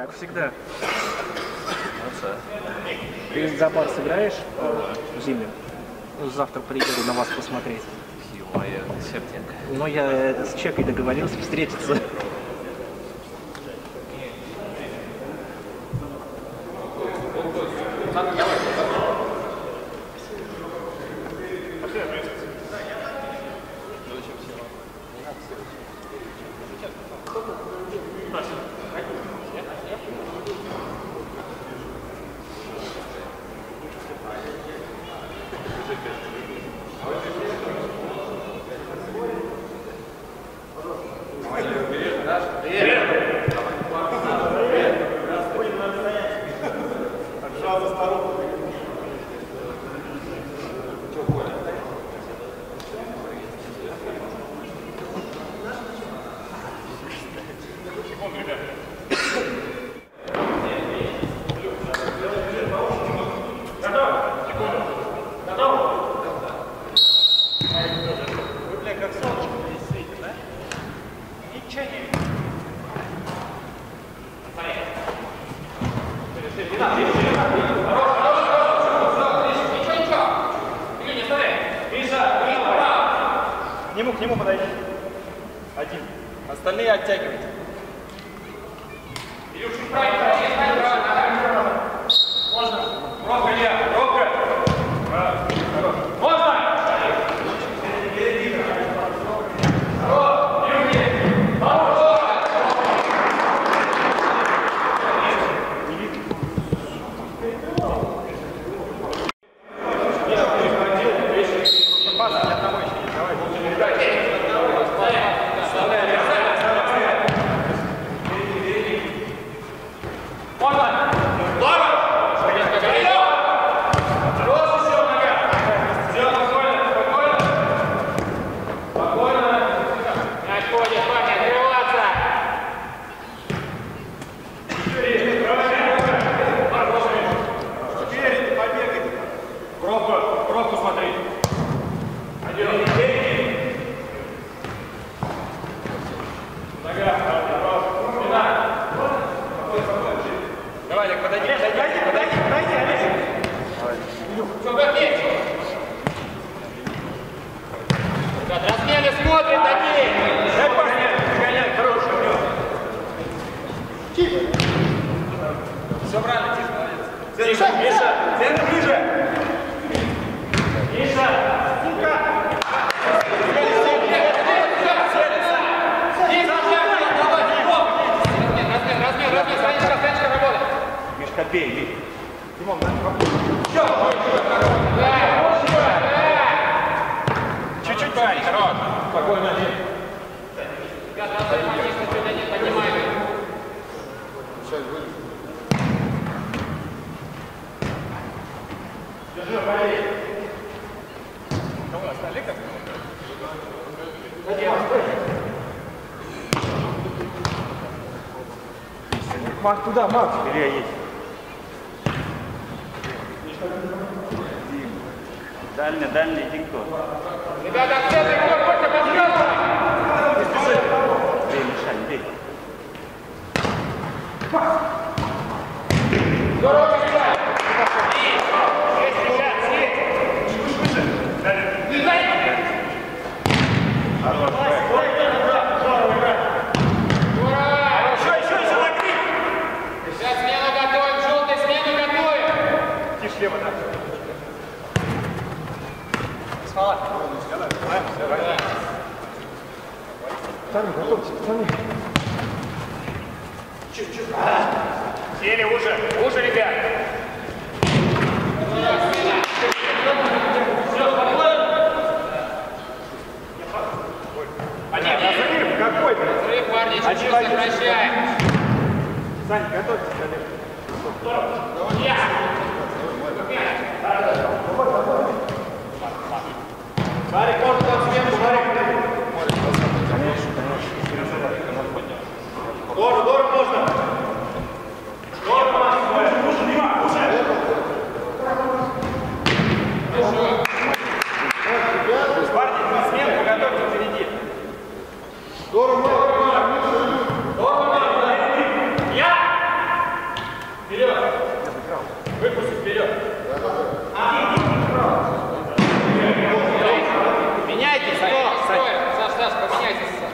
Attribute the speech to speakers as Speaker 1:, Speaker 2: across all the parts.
Speaker 1: Как всегда. Ты за бар сыграешь зимний? Ну, Завтра приеду на вас посмотреть.
Speaker 2: Ё-моё.
Speaker 1: Но я э, с Чекой договорился встретиться.
Speaker 3: Нему, к нему подойди. Один. Остальные оттягивайте.
Speaker 4: Отходит, парни, открываться!
Speaker 3: Пробку, пробку смотри. Давай, Олег, подойди, подойди, подойди, подойди, Олег.
Speaker 4: Что, как есть? Ребят, размены смотрят такие!
Speaker 3: Дай парни, догоняй, хороший. Все правильно, тише, молодец. Миша, Миша, центр ближе. Миша, сука. Мишка, бей, бей. Димон, на, Чуть-чуть правильно, хорош. Спокойно, бей.
Speaker 4: Ребят, размен, Санечка, сюда нет, поднимаем.
Speaker 3: Мак, туда, Макс. Илья есть. Дальний, дальний, иди кто.
Speaker 4: Ребята, центр, кто больше подсказывай!
Speaker 3: Бей, Мишань, бей.
Speaker 4: Здорово, ребят! Есть, ребят, есть! Не дай! Ура!
Speaker 3: Еще, еще, еще, накри.
Speaker 4: Сейчас смену готовим, желтый смену готовим!
Speaker 3: Тише, лево, да. Сами готовьте, пацаны.
Speaker 4: Сели уже, уже, ребят!
Speaker 3: Один, один. Сань, готовьтесь, Олег. Марик, может, там сменку, Марик? Дору, Дору можно. Дору можно. Уже, Дима, уже. Парни, сменку готовьте впереди. Дору, Дору, Я!
Speaker 5: Меняйтесь, стой, стой. Саш, Саш, поменяйтесь, Саша.
Speaker 4: Не, ну такой там.
Speaker 3: Я мяч, я мяч.
Speaker 4: Что ты за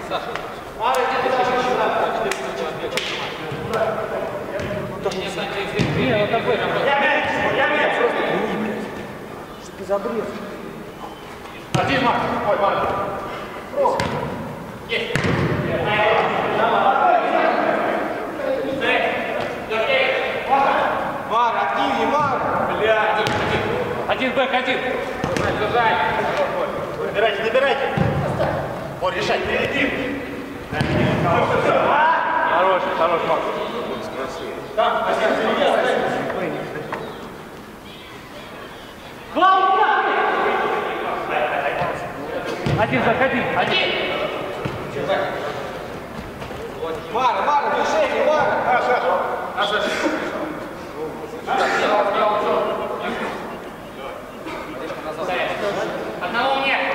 Speaker 4: бред?
Speaker 3: Один, Марк. Ой, Марк.
Speaker 1: Мар, активнее, Мар!
Speaker 3: Блядь.
Speaker 4: Один бэк, один.
Speaker 3: Набирайте, набирайте. О, решать.
Speaker 4: Хорош, хорош, Макс. Один бэк, один. Один.
Speaker 1: Мара, Мара, движение, Мара!
Speaker 5: Одного мне.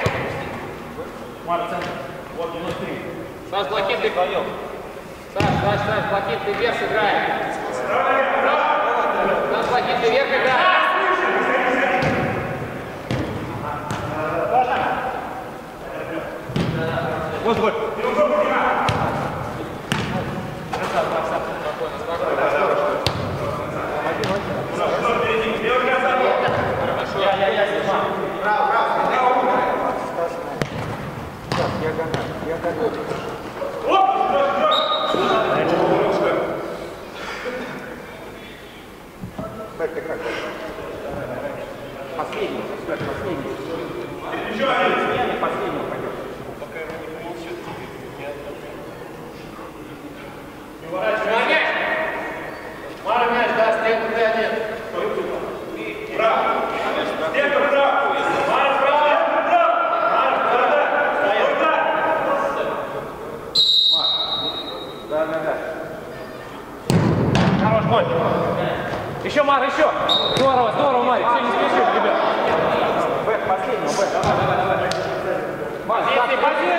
Speaker 5: Саш, блокит ты. Саш, Саш, Саш, блокит ты вверх играй. Саш, блокит ты вверх играй.
Speaker 3: Вот, вот.
Speaker 4: Последний, последний. Последний пойдет.
Speaker 5: Мара мяч. Мара мяч, да, стрелку ты один.
Speaker 3: Стенка вправо. Марк вправо. Марк вправо. Стой так.
Speaker 4: Да, да, да. Хорош, Марк. Еще, Мар, еще. Здорово, здорово, Марик. Все, не спешим, ребят. Бэк, последний, бэк. Марк,
Speaker 3: Если последний.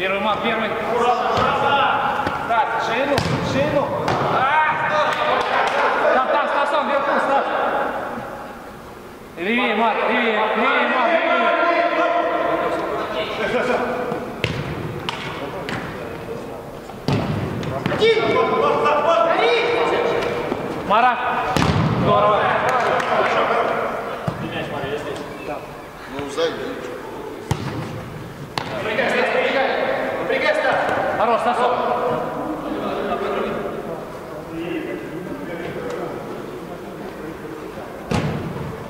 Speaker 4: Первый мат, первый. Так, шину, шину. Там, там, Стас, он вверху, Стас. Левее, Мат, левее, левее, Мат, левее. Мара, здорово.
Speaker 6: Ну, зайди.
Speaker 4: Стасов.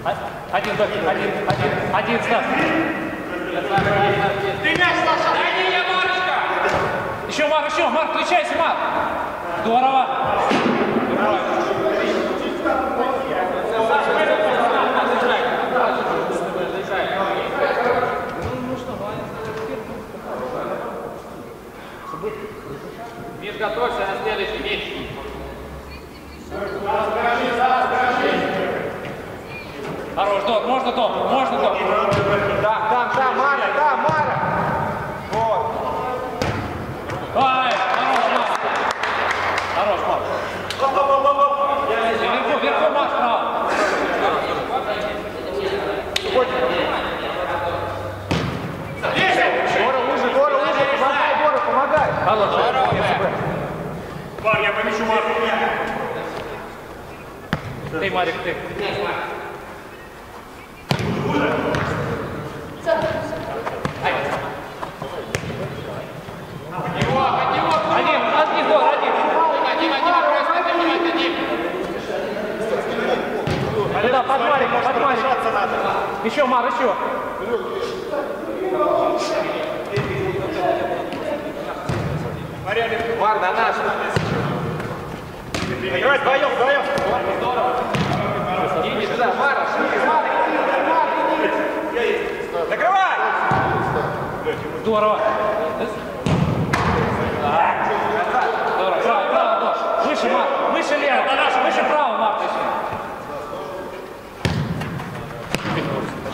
Speaker 4: А- Один, один, один, один, Стас.
Speaker 3: Ты мяч, Саша.
Speaker 5: Дай мне Марочка.
Speaker 4: Еще, Мар, еще, Мар, включайся, Мар. Здорово.
Speaker 5: Миш, готовься на следующий меч.
Speaker 4: Док, можно Док, можно Док.
Speaker 1: Там, там, там, Мара, там, Мара! Вот.
Speaker 4: Ай, хорош, Мар. Хорош, Мар. Вверху, вверху, Мар, справа.
Speaker 1: Гора, лужи, Гора, лужи, помогай, Гора, помогай!
Speaker 4: Хорош.
Speaker 3: Бар, я помещу Марку.
Speaker 4: Ты, Марик, ты. Еще, Мар, еще.
Speaker 1: Мар, на наш.
Speaker 3: Давай, вдвоем, вдвоем. Здорово.
Speaker 1: Иди сюда, Мара, Мара, иди, Мара, иди.
Speaker 6: Закрывай.
Speaker 1: Здорово. Здорово. Право, право, Выше, Мар, выше лево, выше право, Мар, точнее.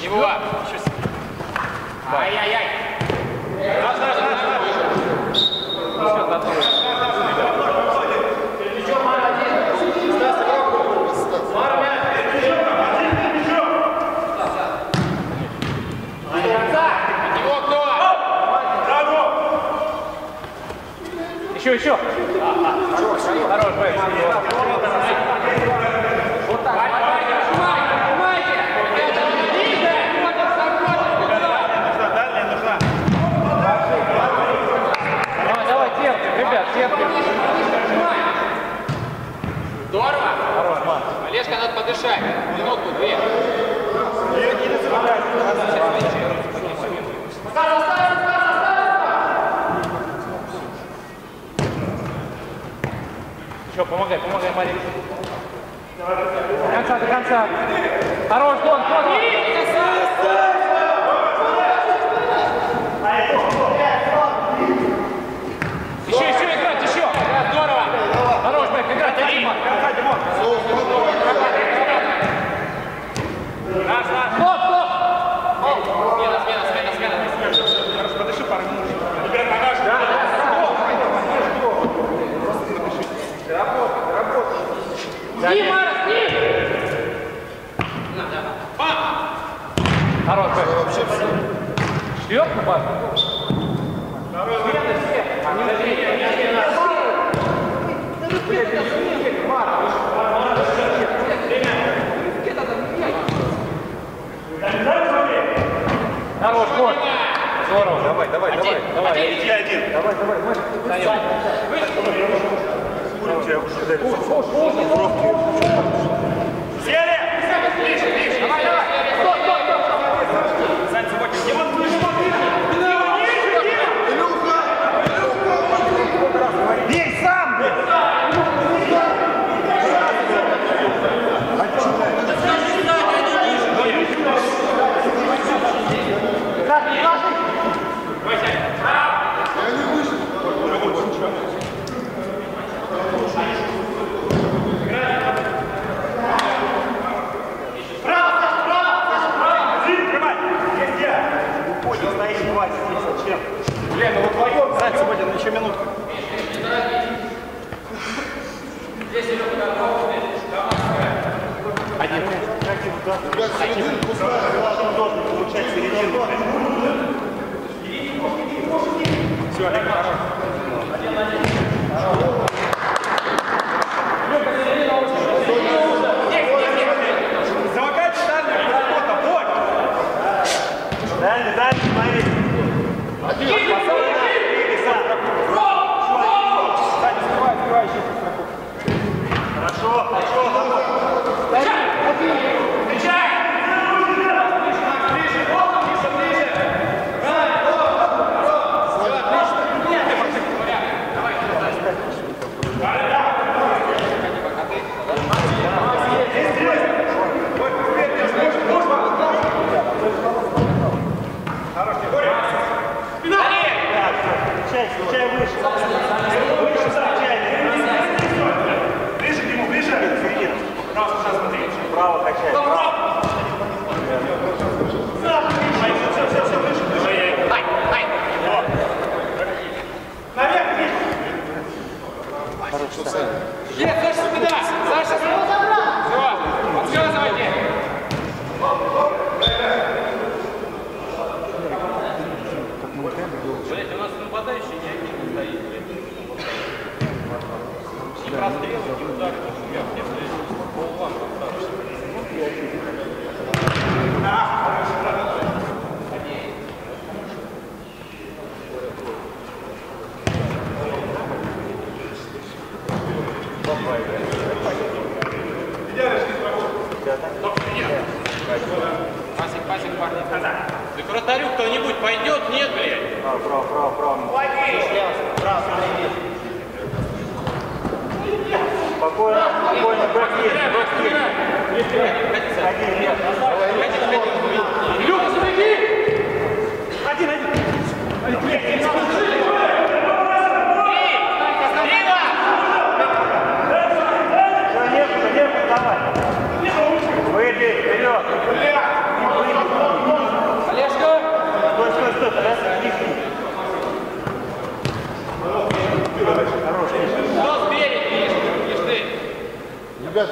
Speaker 1: Не бува. Ай-яй-яй. Раз, раз, раз, раз.
Speaker 4: Все, готово. еще, еще. Хорош, хорош,
Speaker 1: Еще, помогай, помогай, Марик. До конца, до конца. Хорош, Дон, Дон. Еще, еще играть, еще. Здорово. Хорош, Марик, играть, иди, Марик. Наш,
Speaker 4: наш. Вот. Сзади. Дима,
Speaker 1: сни! Хорош, вообще Шлеп на
Speaker 7: базу? Второй
Speaker 1: выход. Они на Хорош, вот. Здорово, давай, давай, давай, давай.
Speaker 3: Один, один.
Speaker 1: Давай, давай,
Speaker 3: Мальчик. Саня будем тебя уже дать. Сели! Ближе, ближе,
Speaker 8: давай, давай!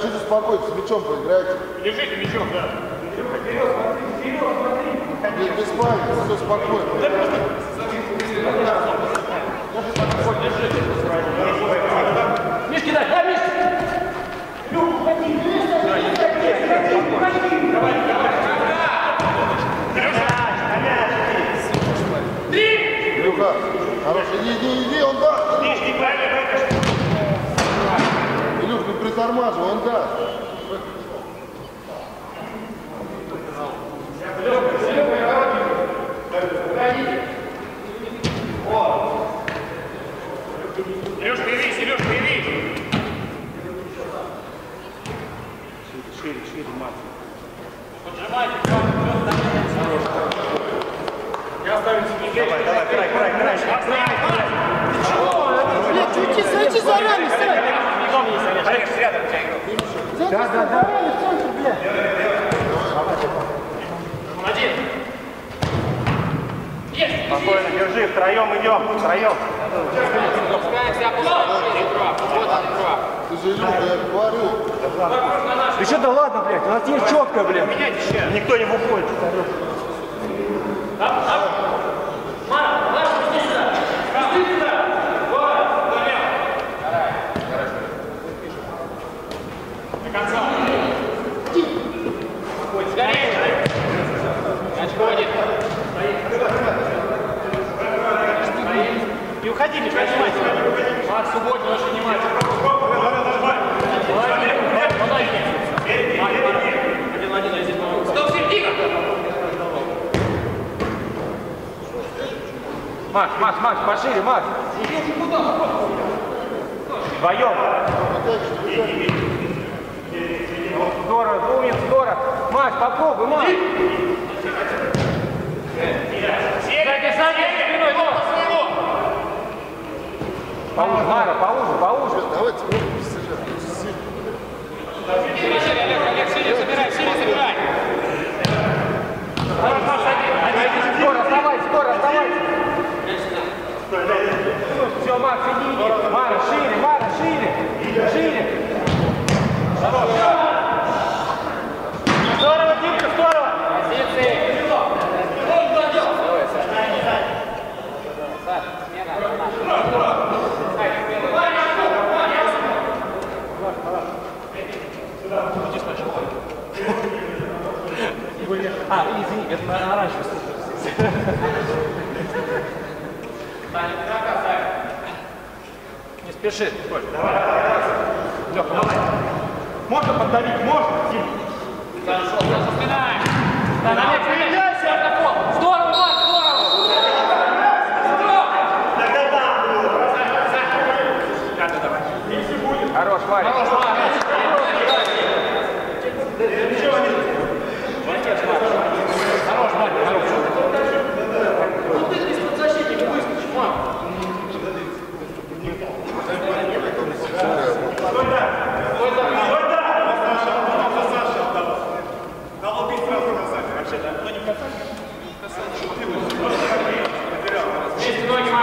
Speaker 9: Ребят, чуть успокойтесь, мячом поиграйте.
Speaker 10: Лежите мячом, да.
Speaker 9: Без, без паники, все спокойно.
Speaker 4: Мишки дай, дай, Миш!
Speaker 9: Илюха, хорош, иди, иди, иди, он даст.
Speaker 3: Лишний, правильно, правильно.
Speaker 9: Притормаживай, он даст.
Speaker 10: Сереж, появись, Сереж, появись.
Speaker 3: Шире, шире, Макс.
Speaker 10: Я оставлю тебе
Speaker 3: Давай, давай, край, край, край.
Speaker 11: Блядь, уйди, зайди за рами, Сань.
Speaker 3: Рядом тебя игрок.
Speaker 11: Зайди за рами в центр, блядь.
Speaker 10: Один.
Speaker 3: Спокойно, держи, втроем идем, втроем.
Speaker 8: Опускаемся, опускаемся. Игра. Вот игра.
Speaker 9: Ты же, Илюха, я говорю.
Speaker 1: Ты что, да ладно, блядь, у нас есть четко, блядь.
Speaker 3: Никто не выходит.
Speaker 8: Скорее. Мяч ходит.
Speaker 3: Не уходи, не уходи.
Speaker 10: Макс, субботний, очень внимательно.
Speaker 8: Стоп, середина.
Speaker 1: Макс, Макс, Макс, пошире, Макс.
Speaker 3: Вдвоем.
Speaker 1: Здорово, умница, здорово. Макс, попробуй, Макс.
Speaker 4: Сзади, сзади, спиной, вот!
Speaker 1: Поуже, Мара, поуже, поуже.
Speaker 9: Давайте,
Speaker 8: шире, Олег, шире собирай, шире собирай.
Speaker 1: Скоро, оставайся, скоро, оставайся. Все, Макс, иди, иди. Мара, шире, Мара, шире. Шире.
Speaker 3: Здорово, Димка, здорово.
Speaker 8: Позиции. Саш, смена.
Speaker 4: А, извини, это на оранжевый Спеши.
Speaker 1: Леха, давай. Можно поддавить? Можно? Тим.
Speaker 8: Хорошо, Саша, спина.
Speaker 4: Да, Олег, передай Здорово, Макс, здорово!
Speaker 1: Хорош, Варя.
Speaker 4: Хорош, Макс. Хорош, Макс, хорош. Ну ты из-под защитника выскочишь, Макс.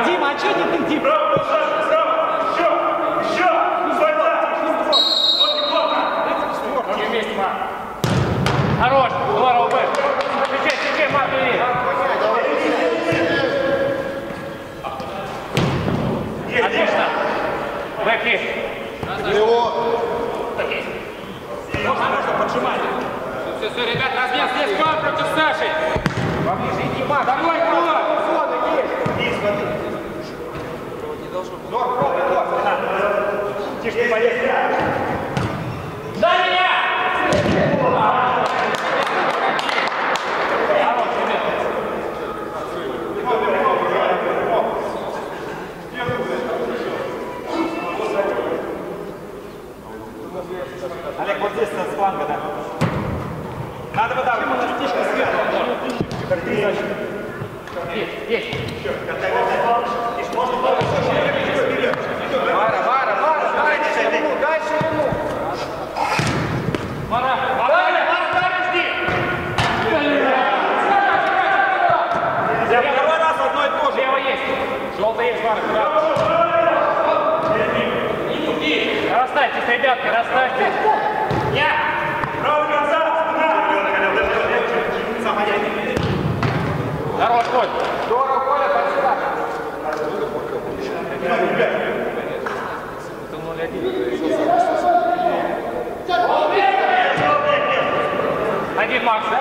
Speaker 1: Дима, а что не ты, Дима?
Speaker 3: Браво, Саша, браво. Еще, еще. Стой так. Вот неплохо.
Speaker 4: Не вместе, Макс. Хорош, здорово, Б. Встречай, встречай, Макс, бери. Отлично. Бэк есть.
Speaker 9: Его.
Speaker 8: Все, ребят, размен здесь вам против Саши.
Speaker 1: Поближе иди, Макс. Давай, давай. Зона есть. Нор, пробуй, Нор.
Speaker 3: Тише, поехали.
Speaker 4: Дай меня!
Speaker 3: Олег, вот здесь с фланга, да. Надо выдавливать. Частичка сверху.
Speaker 4: Есть, есть.
Speaker 1: Мара, Мара, Мара, дай ширину, дай ширину.
Speaker 4: Мара,
Speaker 10: Мара, Мара, жди.
Speaker 3: Я второй раз
Speaker 1: Желтый есть, Марк, да. Расставьтесь, ребятки, расставьтесь. 0.
Speaker 8: Здорово, Коля, подсказка.
Speaker 1: Один Макс,
Speaker 4: да?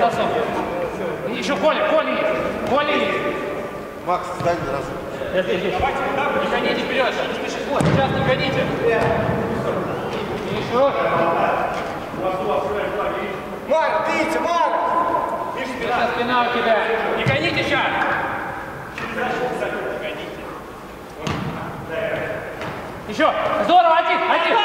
Speaker 4: Сзади, Стасов. Еще Коля, Коля есть. Коля есть.
Speaker 12: Макс, стань раз.
Speaker 4: Я здесь, здесь.
Speaker 3: Не гоните вперед! Сейчас не гоните!
Speaker 1: Марк, Витя, Марк.
Speaker 4: Сейчас спина у тебя.
Speaker 3: Не гоните сейчас!
Speaker 4: Еще. Здорово, один, один.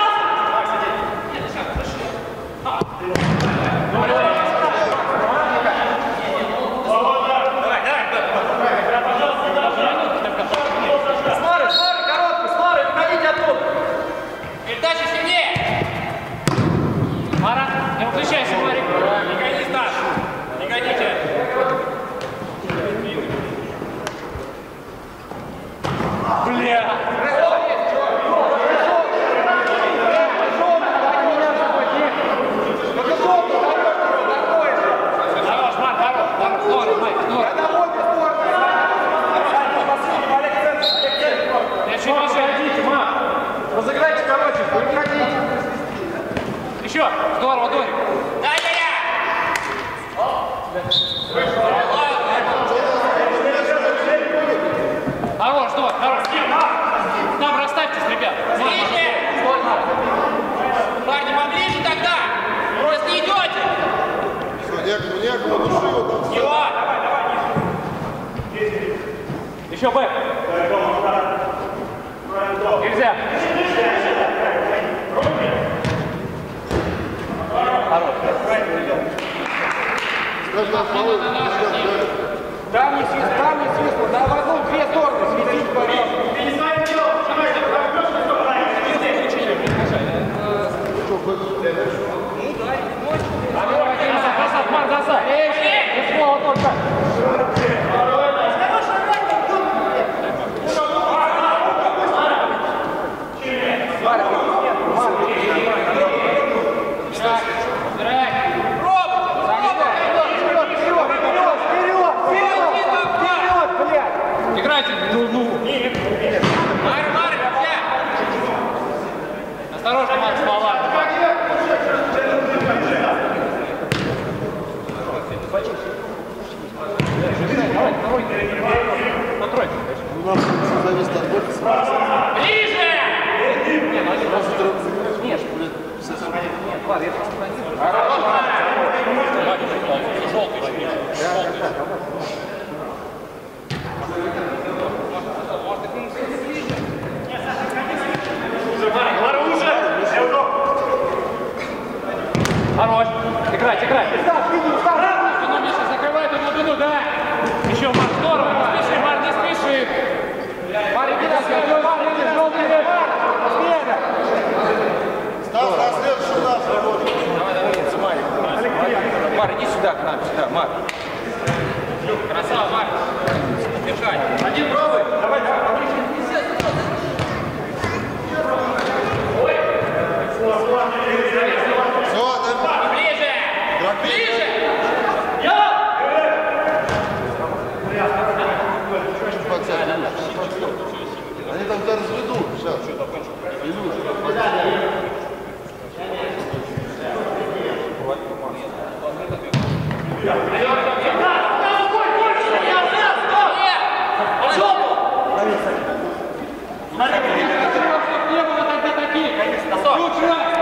Speaker 3: Смотри, смотри, короткий, смотри, уходите оттуда! Передача сильнее!
Speaker 4: Мара, не выключайся, Марик.
Speaker 3: Не гони, Стас! Не гоните!
Speaker 4: Бля. Хорош, Марк, хорош. Хорош, здорово, Майк, здорово. Я чуть выше. Марк.
Speaker 1: Разыграйте короче, вы уходите.
Speaker 4: Еще. Здорово, Дорик. Хорош, Дор, хорош. Там расставьтесь, ребят.
Speaker 3: Ближе! Парни, поближе тогда! Просто не идете!
Speaker 12: Все, его там.
Speaker 3: Его!
Speaker 4: Еще бэк. Нельзя.
Speaker 12: Там
Speaker 1: не свист, там не свист. Да, в одну, две стороны свистите, пожалуйста.
Speaker 4: Назад, назад, Марк, назад. Без слова только. Убирай.
Speaker 1: Вперед, блядь.
Speaker 4: Играйте. Ну, ну.
Speaker 3: Марь, Марь, я!
Speaker 4: Осторожно, Макс, Павла. На тройку.
Speaker 12: У нас все зависит от борьбы.
Speaker 3: Ближе!
Speaker 4: Нет, ладно, я просто Хорош. Играть, играть. Спину, Миша, закрывай эту глубину, да. Еще, Марк, здорово. Не спеши, Марк, не спеши.
Speaker 1: Марк, иди на следующий, Марк, иди, желтый мяч. Следа.
Speaker 12: Стас, на следующий раз работает.
Speaker 1: Марк, иди сюда к нам, сюда, Марк.
Speaker 3: Красава, Марь! Держать!
Speaker 4: Один пробуй. Давай,
Speaker 12: Все, там
Speaker 3: Ближе! Ближе!
Speaker 12: Они там тебя разведут сейчас.
Speaker 4: Не было тогда таких. Лучше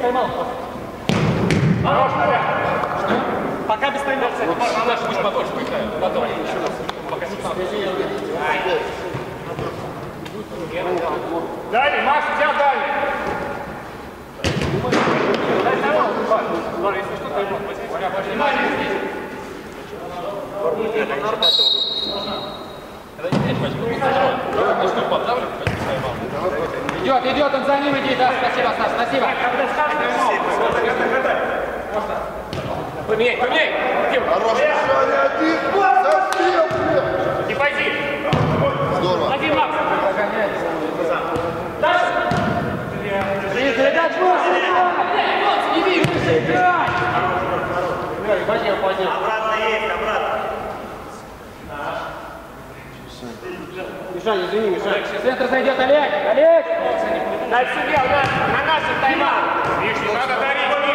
Speaker 1: Тайм-аута.
Speaker 8: Хорош.
Speaker 1: Пока без тайм-аута.
Speaker 13: Наш пусть подольше поиграет. Потом. Пока не надо.
Speaker 8: Дальний, Маша, взял дальний.
Speaker 13: Ладно, если что, тайм-аут возьми. Когда не мяч возьму, не зажимай. Начну поддавливать, возьми тайм-аут.
Speaker 4: Идет, идет, он за ним идет. Да, спасибо, Саш, спасибо.
Speaker 13: Поменяй, поменяй! Девушка,
Speaker 14: Хорош, еще не один. Совсем.
Speaker 8: Не пойди.
Speaker 14: Здорово.
Speaker 8: Один Макс.
Speaker 4: Передать просто играть! Не играй! Поднял, поднял.
Speaker 3: Обратно есть, обратно.
Speaker 4: Мишань, извини, Мишань. Центр зайдет Олег! Олег!
Speaker 8: Дай себе, у нас на нашем тайм-аут. Миш, не надо дарить, Миш.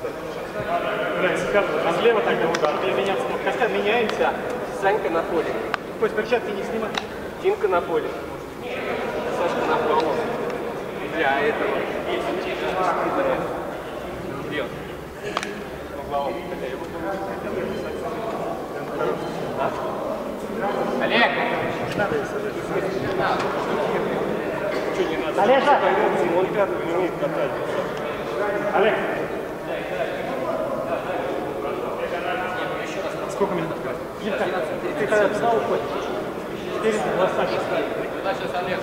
Speaker 1: А слева тогда удар. Меняться. Костя, меняемся. Санька на поле. Кость, перчатки не снимай. Динка на поле. Сашка на поле. Для этого. Где он? Угловом.
Speaker 4: Олег!
Speaker 1: Олежа! Он пятый не умеет катать. Олег! Ты когда туда уходишь? Впереди, два Саши.
Speaker 15: Сейчас Олег.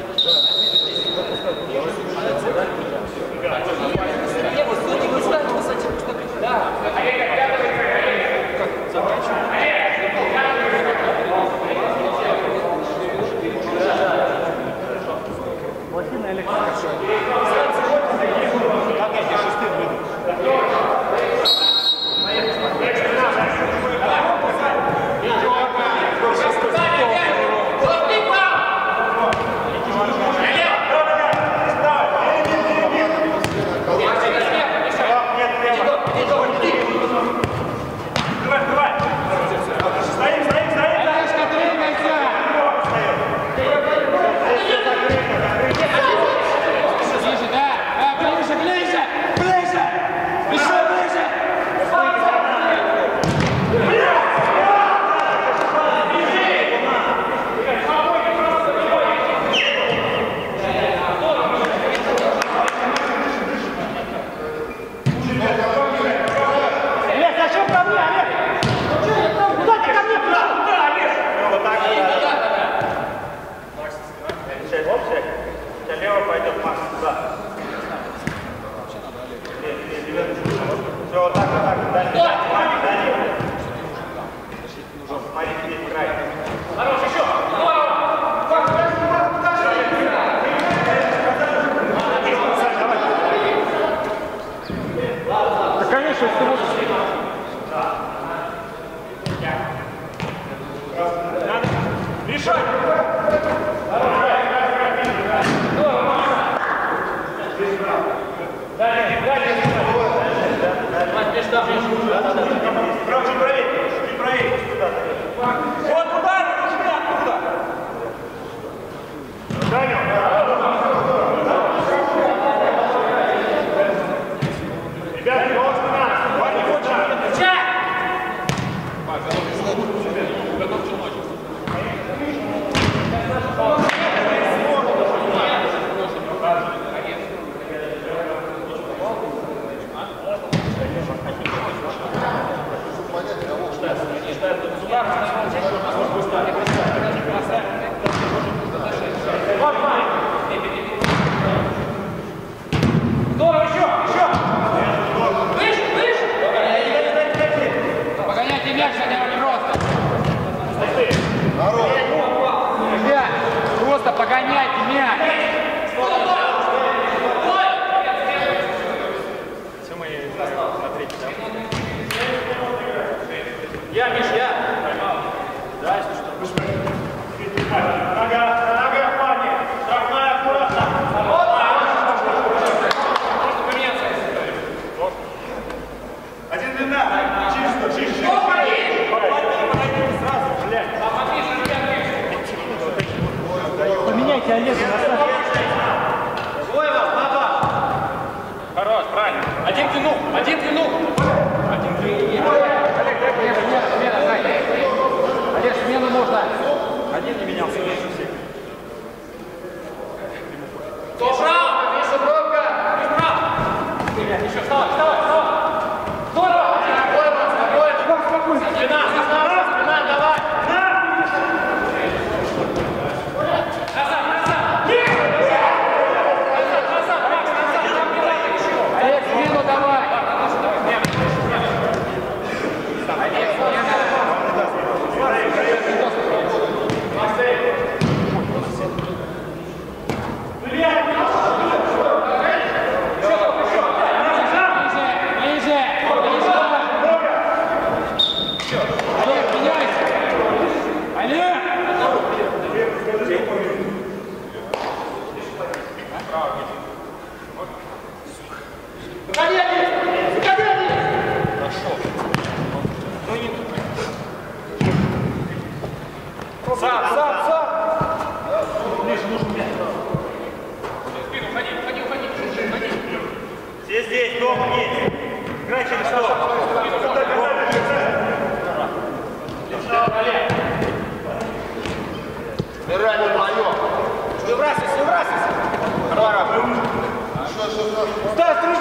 Speaker 1: Плотина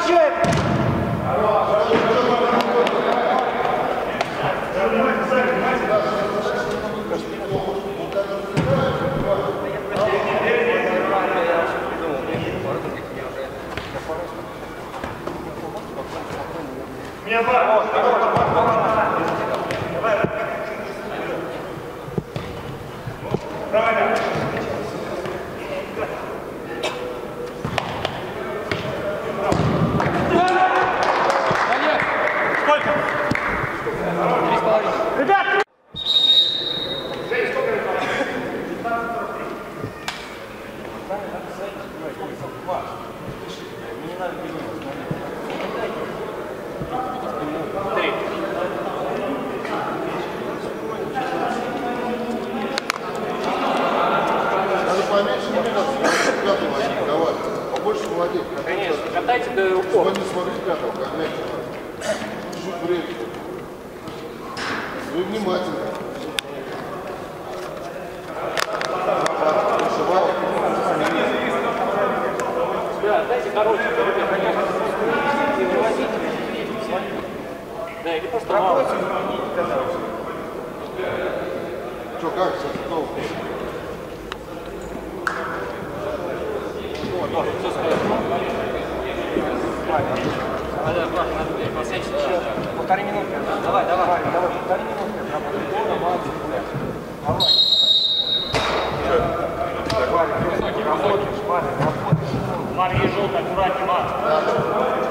Speaker 3: Brasil! Что,
Speaker 7: как
Speaker 1: сейчас? Кто?
Speaker 7: Вот, вот, все стоит.
Speaker 1: Полторы минутки. Давай, давай. Давай,
Speaker 4: давай, полторы минутки.
Speaker 3: Работай. Полно, молодцы, блядь. Давай. Давай,
Speaker 4: работаешь, парень, работаешь. Марья желтая, аккуратнее, Марк.